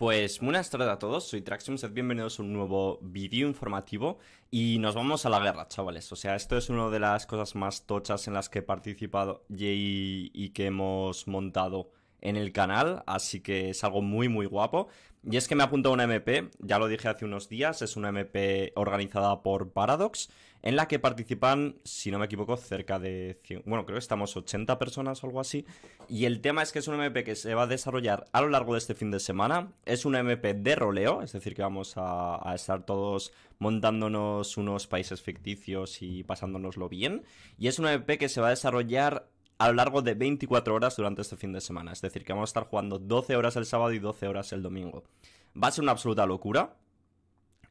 Pues buenas tardes a todos, soy Traxium, sed bienvenidos a un nuevo vídeo informativo y nos vamos a la guerra, chavales. O sea, esto es una de las cosas más tochas en las que he participado y que hemos montado en el canal, así que es algo muy muy guapo. Y es que me ha apuntado una MP, ya lo dije hace unos días, es una MP organizada por Paradox, en la que participan, si no me equivoco, cerca de 100, bueno, creo que estamos 80 personas o algo así. Y el tema es que es una MP que se va a desarrollar a lo largo de este fin de semana, es una MP de roleo, es decir, que vamos a, a estar todos montándonos unos países ficticios y pasándonoslo bien. Y es una MP que se va a desarrollar a lo largo de 24 horas durante este fin de semana. Es decir, que vamos a estar jugando 12 horas el sábado y 12 horas el domingo. Va a ser una absoluta locura.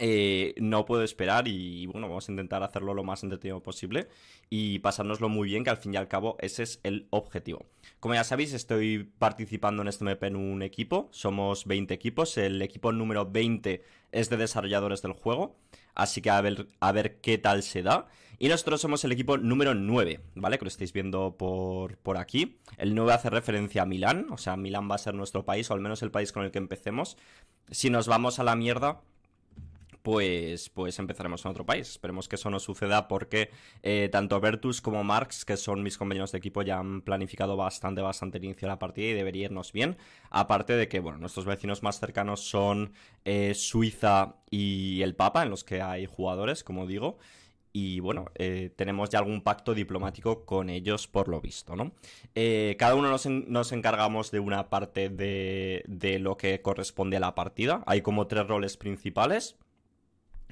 Eh, no puedo esperar y bueno, vamos a intentar hacerlo lo más entretenido posible y pasárnoslo muy bien, que al fin y al cabo ese es el objetivo. Como ya sabéis, estoy participando en este MP en un equipo, somos 20 equipos, el equipo número 20 es de desarrolladores del juego, así que a ver, a ver qué tal se da. Y nosotros somos el equipo número 9, ¿vale? Que lo estáis viendo por, por aquí. El 9 hace referencia a Milán, o sea, Milán va a ser nuestro país, o al menos el país con el que empecemos. Si nos vamos a la mierda, pues, pues empezaremos en otro país. Esperemos que eso no suceda porque eh, tanto Bertus como Marx, que son mis compañeros de equipo, ya han planificado bastante, bastante el inicio de la partida y debería irnos bien. Aparte de que, bueno, nuestros vecinos más cercanos son eh, Suiza y el Papa, en los que hay jugadores, como digo y bueno, eh, tenemos ya algún pacto diplomático con ellos por lo visto, ¿no? Cada uno nos, nos, encargamos de una parte de, de lo que corresponde a la partida. Hay como tres roles principales.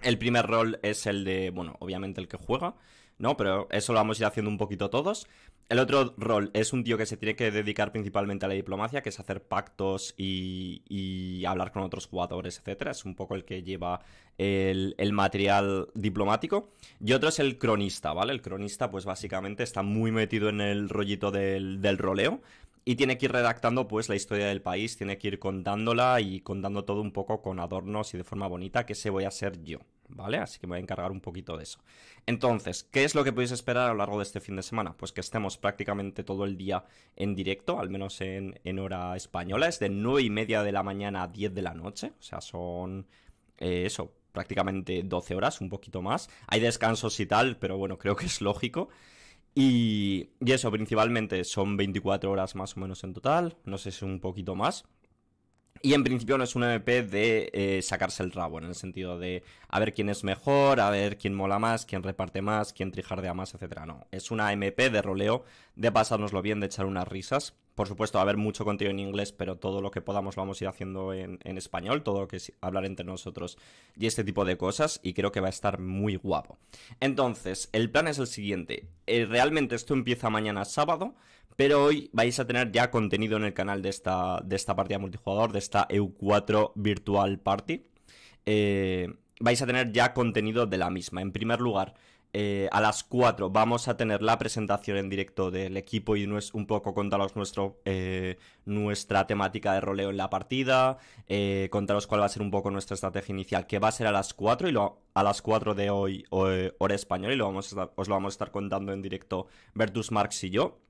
El primer rol es el de, bueno, obviamente el que juega, ¿no? Pero eso lo vamos a ir haciendo un poquito todos. El otro rol es un tío que se tiene que dedicar principalmente a la diplomacia, que es hacer pactos y, hablar con otros jugadores, etcétera. Es un poco el que lleva el, el, material diplomático. Y otro es el cronista, ¿vale? El cronista, pues básicamente está muy metido en el rollito del, del roleo y tiene que ir redactando pues la historia del país, tiene que ir contándola y contando todo un poco con adornos y de forma bonita, que ese voy a ser yo, ¿vale? Así que me voy a encargar un poquito de eso. Entonces, ¿qué es lo que podéis esperar a lo largo de este fin de semana? Pues que estemos prácticamente todo el día en directo, al menos en, hora española, es de 9 y media de la mañana a 10 de la noche, o sea, son eh, eso, prácticamente 12 horas, un poquito más. Hay descansos y tal, pero bueno, creo que es lógico. Y, eso, principalmente son 24 horas más o menos en total, no sé si un poquito más. Y en principio no es un MP de eh, sacarse el rabo, en el sentido de a ver quién es mejor, a ver quién mola más, quién reparte más, quién trijardea más, etcétera. No, es una MP de roleo, de pasárnoslo bien, de echar unas risas. Por supuesto, va a haber mucho contenido en inglés, pero todo lo que podamos lo vamos a ir haciendo en, en, español, todo lo que es hablar entre nosotros y este tipo de cosas, y creo que va a estar muy guapo. Entonces, el plan es el siguiente. Eh, realmente esto empieza mañana sábado, pero hoy vais a tener ya contenido en el canal de esta, de esta partida multijugador, de esta EU4 Virtual Party. Eh, vais a tener ya contenido de la misma. En primer lugar, eh, a las 4 vamos a tener la presentación en directo del equipo y un poco contaros nuestro, eh, nuestra temática de roleo en la partida, contaros cuál va a ser un poco nuestra estrategia inicial, que va a ser a las 4 y lo, a las 4 de hoy, hora española, y lo vamos a, os lo vamos a estar contando en directo Bertus Marx y yo.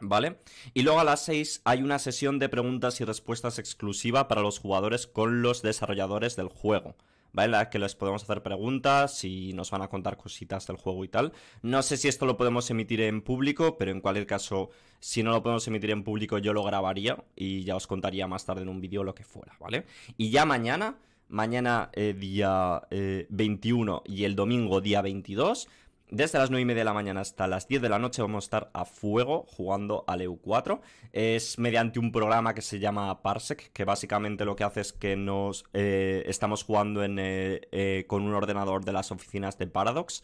¿Vale? Y luego a las 6 hay una sesión de preguntas y respuestas exclusiva para los jugadores con los desarrolladores del juego. ¿vale? La que les podemos hacer preguntas y nos van a contar cositas del juego y tal. No sé si esto lo podemos emitir en público, pero en cualquier caso, si no lo podemos emitir en público, yo lo grabaría y ya os contaría más tarde en un vídeo lo que fuera, ¿vale? Y ya mañana, mañana eh, día eh, 21 y el domingo día 22 desde las 9 y media de la mañana hasta las 10 de la noche vamos a estar a fuego jugando al EU4. Es mediante un programa que se llama Parsec, que básicamente lo que hace es que nos eh, estamos jugando eh, eh, con un ordenador de las oficinas de Paradox.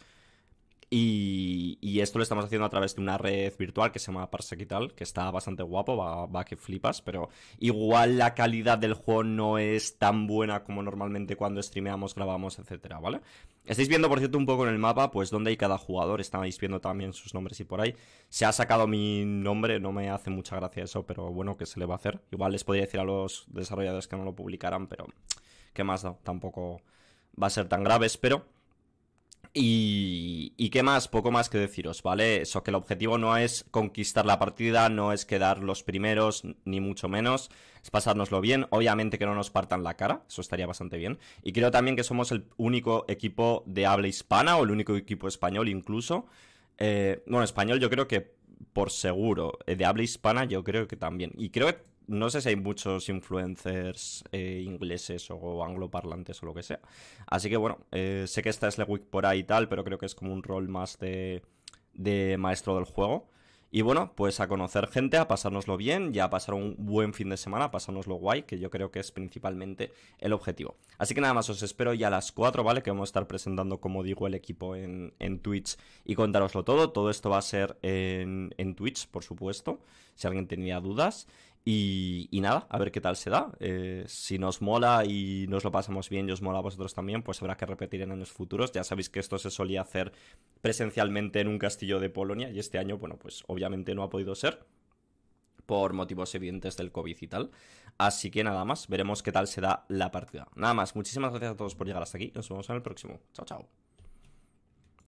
Y, y, esto lo estamos haciendo a través de una red virtual que se llama Parsec y tal, que está bastante guapo, va, va, que flipas, pero igual la calidad del juego no es tan buena como normalmente cuando streameamos, grabamos, etcétera, ¿vale? Estáis viendo, por cierto, un poco en el mapa, pues dónde hay cada jugador, estáis viendo también sus nombres y por ahí. Se ha sacado mi nombre, no me hace mucha gracia eso, pero bueno, ¿qué se le va a hacer? Igual les podría decir a los desarrolladores que no lo publicaran, pero ¿qué más da? Tampoco va a ser tan grave, espero. Y, y, qué más, poco más que deciros, ¿vale? Eso, que el objetivo no es conquistar la partida, no es quedar los primeros, ni mucho menos, es pasárnoslo bien, obviamente que no nos partan la cara, eso estaría bastante bien. Y creo también que somos el único equipo de habla hispana, o el único equipo español incluso. Eh, bueno, español yo creo que por seguro, eh, de habla hispana yo creo que también. Y creo que no sé si hay muchos influencers eh, ingleses o angloparlantes o lo que sea. Así que bueno, eh, sé que está Slewick por ahí y tal, pero creo que es como un rol más de, de maestro del juego. Y bueno, pues a conocer gente, a pasárnoslo bien y a pasar un buen fin de semana, a pasárnoslo guay, que yo creo que es principalmente el objetivo. Así que nada más, os espero ya a las 4, ¿vale? Que vamos a estar presentando, como digo, el equipo en, en Twitch y contároslo todo. Todo esto va a ser en, en Twitch, por supuesto, si alguien tenía dudas. Y, nada, a ver qué tal se da. Eh, si nos mola y nos lo pasamos bien y os mola a vosotros también, pues habrá que repetir en años futuros. Ya sabéis que esto se solía hacer presencialmente en un castillo de Polonia y este año, bueno, pues obviamente no ha podido ser por motivos evidentes del COVID y tal. Así que nada más, veremos qué tal se da la partida. Nada más, muchísimas gracias a todos por llegar hasta aquí. Nos vemos en el próximo. Chao, chao.